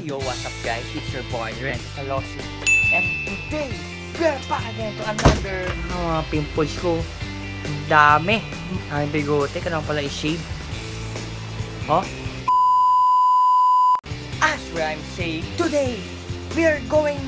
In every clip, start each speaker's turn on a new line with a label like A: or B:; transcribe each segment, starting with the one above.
A: Yo, what's up guys? It's your boy, Ren Kalossi. And today, we're back again to another ano, mga pimples ko. Ang dami. Ay, bigote. Kailangan pala i-shave. Oh? As where I'm saying, today, we are going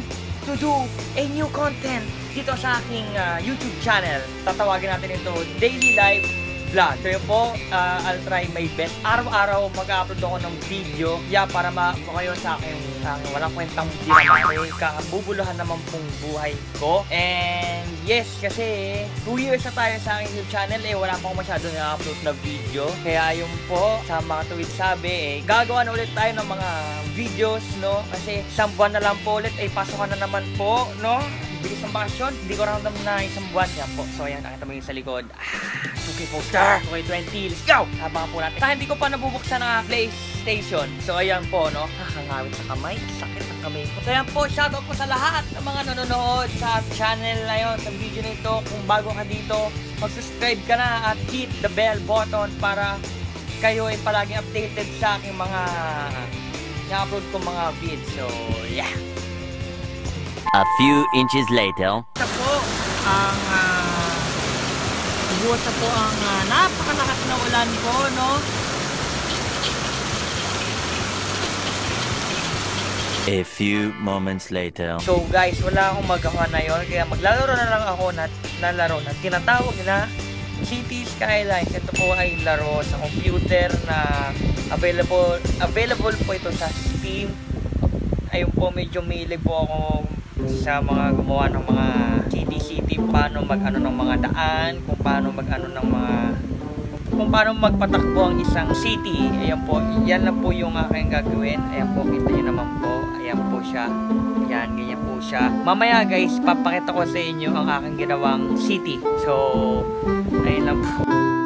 A: to do a new content dito sa aking uh, YouTube channel. Tatawagin natin ito Daily Life vlog. Kaya po, uh, I'll try my best. Araw-araw mag-upload ako ng video. Yeah, para ma kayo sa akin, sa walang kwentang dinamay. Kabubuluhan naman pong buhay ko. And yes, kasi 2 years na tayo sa aking YouTube channel. Eh, wala pa akong masyado na-upload na video. Kaya yung po, sa mga tuwid sabi, eh, gagawa na ulit tayo ng mga videos, no? Kasi isang buwan na lang po ulit, eh, pasokan na naman po, no? Bilis ng bakasyon, hindi ko ramdam na isang buwan. Yan po. So, ayan, nakita mo yung sa likod. Ah, okay, poster. Okay, 20. Let's go! Habang po natin. Sa hindi ko pa nabubuksan ang PlayStation. So, ayan po, no? Nakakangawit sa kamay. Sakit ang kamay ko. So, ayan po, shoutout po sa lahat ng mga nanonood sa channel na yun, sa video nito. Kung bago ka dito, mag-subscribe ka na at hit the bell button para kayo ay palaging updated sa aking mga na-upload ko mga videos. So, yeah.
B: A few inches later.
A: Ito po ang uh, po ang uh, napakalakas na ulan po, no?
B: A few moments later.
A: So guys, wala akong magawa na yon kaya maglalaro na lang ako na, na laro na tinatawag na City Skylines. Ito po ay laro sa computer na available available po ito sa Steam. Ayun po, medyo milig po ako sa mga gumawa ng mga city-city paano mag-ano ng mga daan kung paano mag-ano ng mga kung paano magpatakbo ang isang city. Ayan po, yan lang po yung aking gagawin. Ayan po, kita nyo naman po. Ayan po siya. Ayan, ganyan po siya. Mamaya guys, papakita ko sa inyo ang aking ginawang city. So, ayun lang po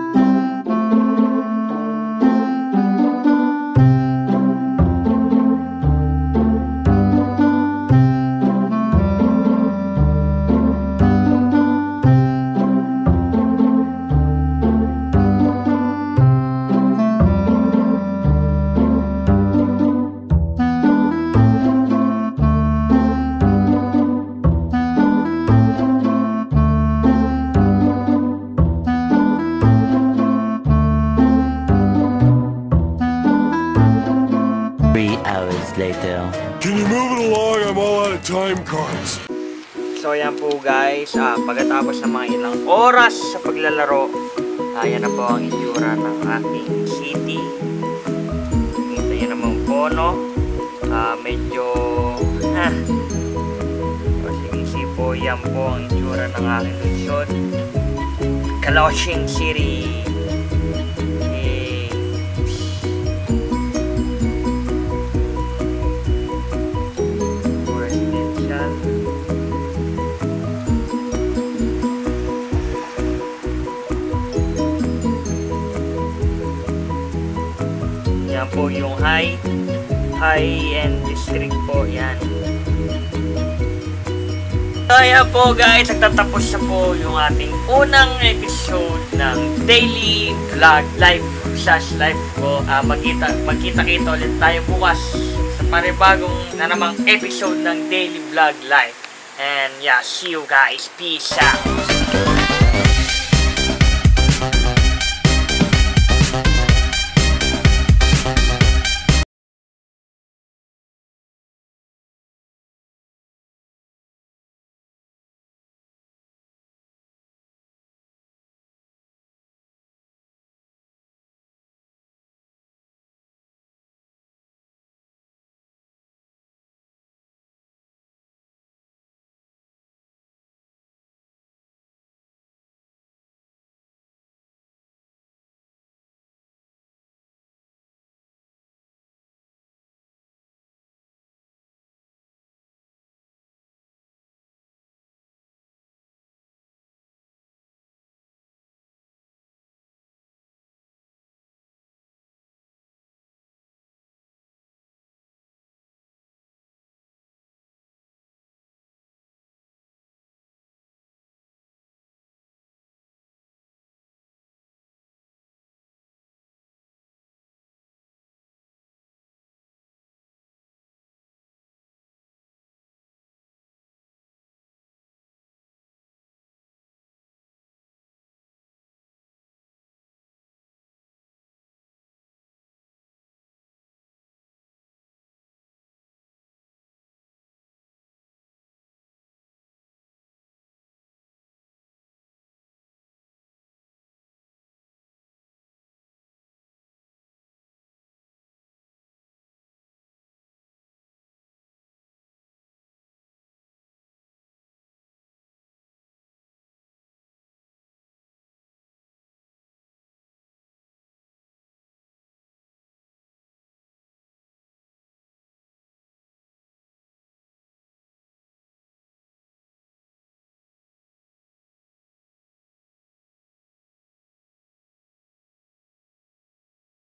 B: later.
C: Can you move it along? I'm all out of time cards.
A: So ayan po guys, ah, pagkatapos ng mga ilang oras sa paglalaro, ayan na po ang itsura ng aking city. Kita nyo naman po, no? Ah, medyo, ha, sige po, yan po ang itsura ng aking lungsod. Kaloshing City. Yan po yung high high-end district po. Yan. Kaya po guys, nagtatapos na po yung ating unang episode ng daily vlog live slash live ko. Uh, magkita, magkita-kita ulit tayo bukas sa panibagong na namang episode ng daily vlog live. And yeah, see you guys. Peace out.